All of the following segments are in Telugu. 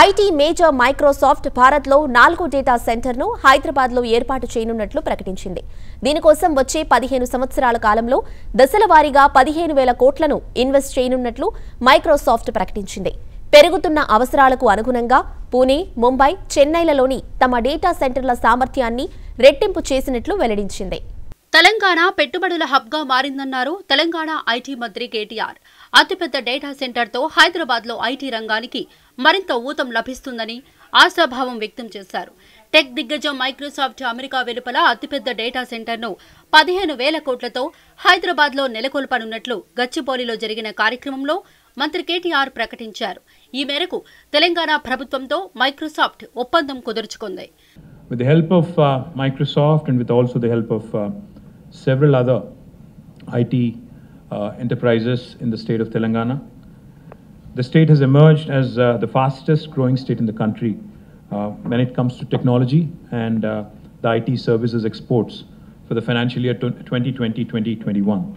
ఐటీ మేజర్ మైక్రోసాఫ్ట్ భారత్లో నాలుగో డేటా సెంటర్ను హైదరాబాద్లో ఏర్పాటు చేయనున్నట్లు ప్రకటించింది. దీనికోసం వచ్చే పదిహేను సంవత్సరాల కాలంలో దశల వారీగా పదిహేను వేల కోట్లను ఇన్వెస్ట్ చేయనున్నట్లు మైక్రోసాఫ్ట్ ప్రకటించింది. పెరుగుతున్న అవసరాలకు అనుగుణంగా పూణే ముంబై చెన్నైలలోని తమ డేటా సెంటర్ల సామర్థ్యాన్ని రెట్టింపు చేసినట్లు వెల్లడించింది. తెలంగాణ పెట్టుబడుల హబ్గా మారిందన్నారు తెలంగాణ ఐటీ మంత్రి కేటీఆర్. అతిపెద్ద డేటా సెంటర్తో హైదరాబాద్లో ఐటీ రంగానికి మరింత ఊతం లభిస్తుందని ఆశాభావం వ్యక్తం చేశారు. టెక్ దిగ్గజం మైక్రోసాఫ్ట్ అమెరికా వెలుపల అతిపెద్ద డేటా సెంటర్ను పదిహేను వేల కోట్లతో హైదరాబాద్లో నెలకొల్పనున్నట్లు గచ్చిబౌలిలో జరిగిన కార్యక్రమంలో మంత్రి కేటీఆర్ ప్రకటించారు. ఈ మేరకు తెలంగాణ ప్రభుత్వంతో మైక్రోసాఫ్ట్ ఒప్పందం కుదుర్చుకుంది. With the help of uh, Microsoft and with also the help of uh, several other IT enterprises in the state of Telangana. The state has emerged as uh, the fastest growing state in the country uh, when it comes to technology and uh, the IT services exports for the financial year 2020-2021,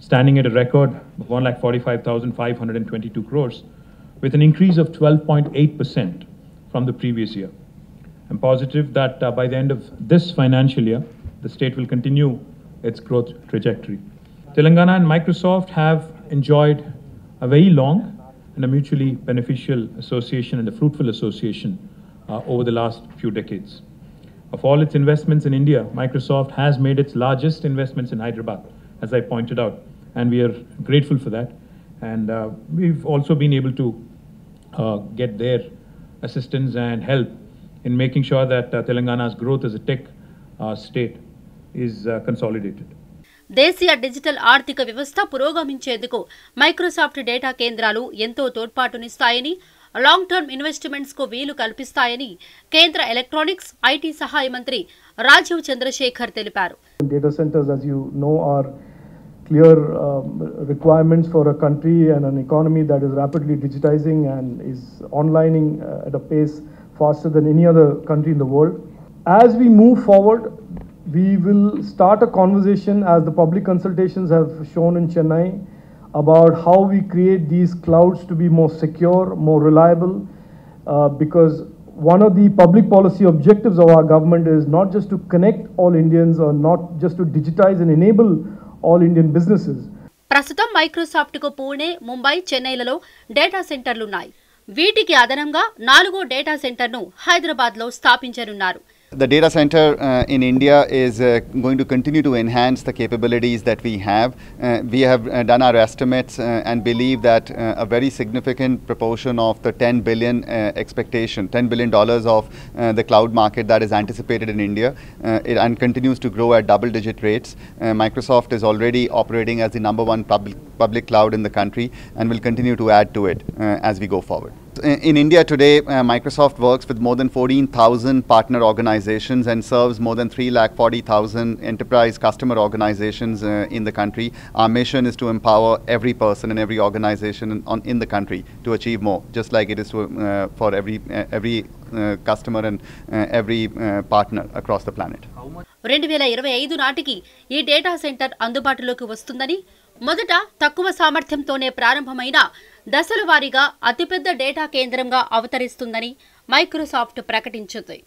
standing at a record of 1,45,522 crores with an increase of 12.8% from the previous year. I'm positive that uh, by the end of this financial year, the state will continue its growth trajectory. Telangana and Microsoft have enjoyed a very long and a mutually beneficial association and a fruitful association uh, over the last few decades. Of all its investments in India, Microsoft has made its largest investments in Hyderabad, as I pointed out, and we are grateful for that. And uh, we've also been able to uh, get their assistance and help in making sure that uh, Telangana's growth as a tech uh, state is uh, consolidated. దేశీయ డిజిటల్ ఆర్థిక వ్యవస్థ పురోగమించేందుకు మైక్రోసాఫ్ట్ డేటా కేంద్రాలు ఎంతో తోడ్పాటునిస్తాయని లాంగ్ టర్మ్ ఇన్వెస్ట్మెంట్స్కు వీలు కల్పిస్తాయని కేంద్ర ఎలక్ట్రానిక్స్ ఐటీ సహాయ మంత్రి రాజీవ్ చంద్రశేఖర్ తెలిపారు Data centers, as you know, are clear um, requirements for a country and an economy that is rapidly digitizing and is onlining uh, at a pace faster than any other country in the world. As we move forward, we will start a conversation, as the public consultations have shown in Chennai, about how we create these clouds to be more secure, more reliable, uh, because one of the public policy objectives of our government is not just to connect all Indians or not just to digitize and enable all Indian businesses, ప్రస్తుతం మైక్రోసాఫ్ట్కు పూణే ముంబై చెన్నైలలో డేటా సెంటర్లున్నాయి వీటికి అదనంగా నాలుగో డేటా సెంటర్ను హైదరాబాద్లో స్థాపించనున్నారు The data center uh, in India is uh, going to continue to enhance the capabilities that we have. Uh, we have uh, done our estimates uh, and believe that uh, a very significant proportion of the 10 billion expectation, 10 billion dollars of the cloud market that is anticipated in India it, and continues to grow at double digit rates. Microsoft is already operating as the number one public, public cloud in the country and will continue to add to it as we go forward In in India today, uh, Microsoft works with more than 14,000 partner organizations and serves more than 3,40,000 enterprise customer organizations uh, in the country. Our mission is to empower every person and every organization in, on, in the country to achieve more, just like it is to, uh, for every, uh, every uh, customer and uh, every uh, partner across the planet. రెండు వేల ఇరవై ఐదు నాటికి ఈ డేటా సెంటర్ అందుబాటులోకి వస్తుందని మొదట తక్కువ సామర్థ్యంతోనే ప్రారంభమైన దశల వారీగా అతిపెద్ద డేటా కేంద్రంగా అవతరిస్తుందని మైక్రోసాఫ్ట్ ప్రకటించింది.